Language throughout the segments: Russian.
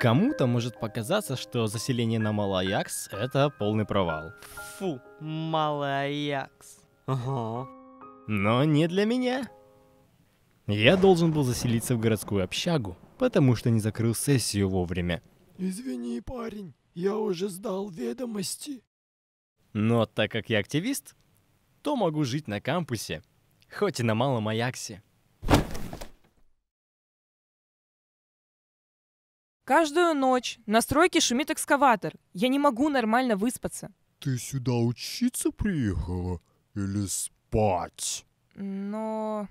Кому-то может показаться, что заселение на Малаякс — это полный провал. Фу, малаякс. Ага. Но не для меня. Я должен был заселиться в городскую общагу, потому что не закрыл сессию вовремя. Извини, парень, я уже сдал ведомости. Но так как я активист, то могу жить на кампусе, хоть и на Малом Аяксе. Каждую ночь на стройке шумит экскаватор. Я не могу нормально выспаться. Ты сюда учиться приехала или спать? Но...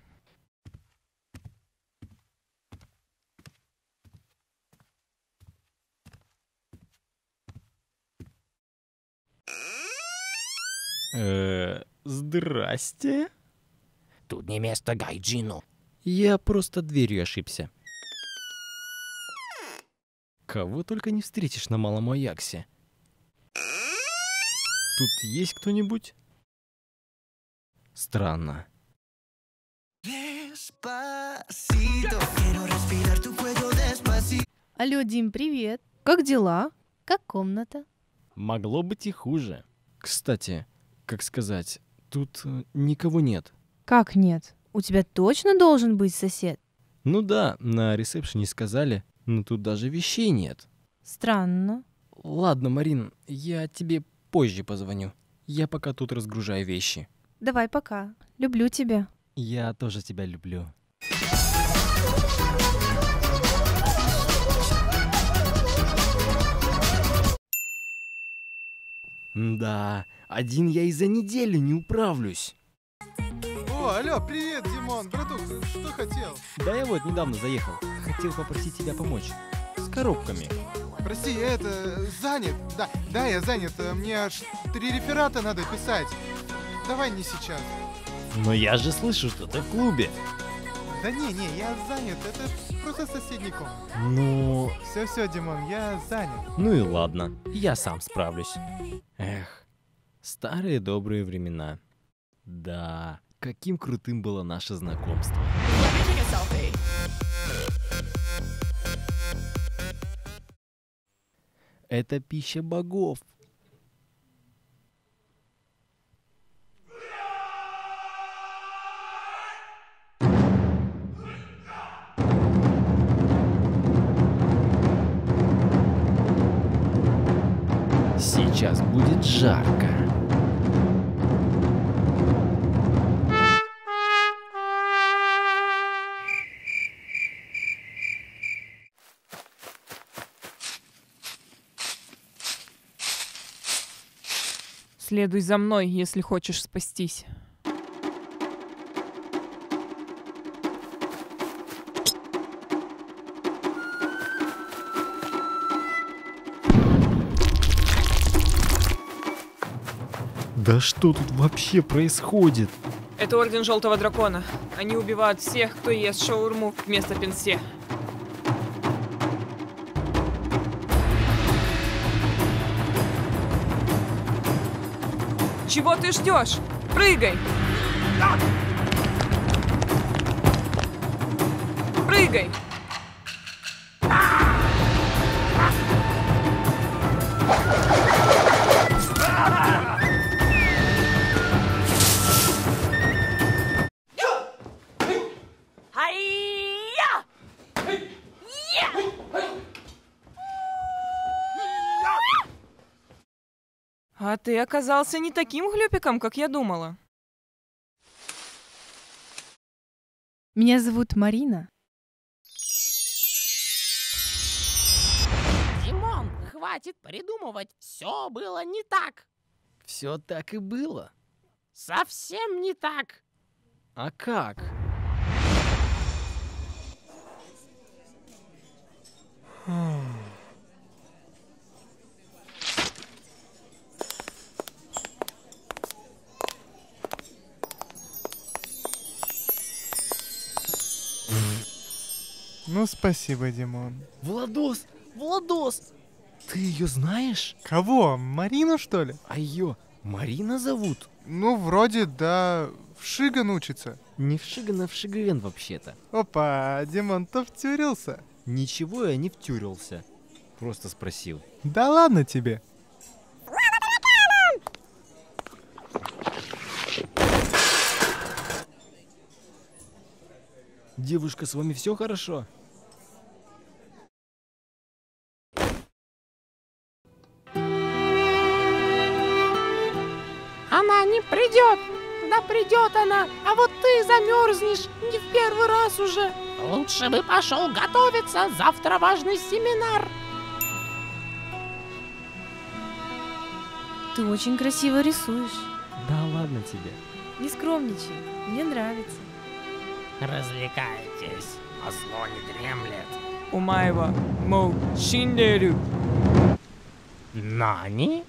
Э, здрасте. Тут не место Гайджину. Я просто дверью ошибся. Кого только не встретишь на Малом Аяксе. Тут есть кто-нибудь? Странно. Алло, Дим, привет. Как дела? Как комната? Могло быть и хуже. Кстати, как сказать, тут э, никого нет. Как нет? У тебя точно должен быть сосед? Ну да, на ресепшене сказали, но тут даже вещей нет. Странно. Ладно, Марин, я тебе позже позвоню. Я пока тут разгружаю вещи. Давай пока. Люблю тебя. Я тоже тебя люблю. Да, один я и за неделю не управлюсь. О, алло, привет, Димон, братух, что хотел? Да я вот недавно заехал. Хотел попросить тебя помочь. С коробками. Прости, я это, занят. Да, да, я занят. э, Мне аж три реферата надо писать. Давай не сейчас. Но я же слышу, что ты в клубе. Да не, не, я занят. Это просто соседний комнат. Ну, Все, все, Димон, я занят. ну и ладно. Я сам справлюсь. Эх, старые добрые времена. Да, каким крутым было наше знакомство. Это пища богов. Сейчас будет жарко. Следуй за мной, если хочешь спастись. Да что тут вообще происходит? Это Орден Желтого Дракона. Они убивают всех, кто ест шаурму вместо пенсе. Чего ты ждешь? Прыгай! Прыгай! А ты оказался не таким хлюпиком, как я думала. Меня зовут Марина. Димон, хватит придумывать. Все было не так. Все так и было. Совсем не так. А как? Ну, спасибо, Димон. Владос! Владос! Ты ее знаешь? Кого? Марину, что ли? А ее Марина зовут? Ну, вроде, да, в Шиган учится. Не в Шиган, а в Шиген вообще-то. Опа, Димон, то втюрился. Ничего я не втюрился. Просто спросил. Да ладно тебе. Девушка, с вами все хорошо? пройдет она, а вот ты замерзнешь не в первый раз уже. Лучше бы пошел готовиться, завтра важный семинар. Ты очень красиво рисуешь. Да ладно тебе. Не скромничай, мне нравится. Развлекайтесь, а зло не дремлет. Умаева, мол, шиндерю. Нани?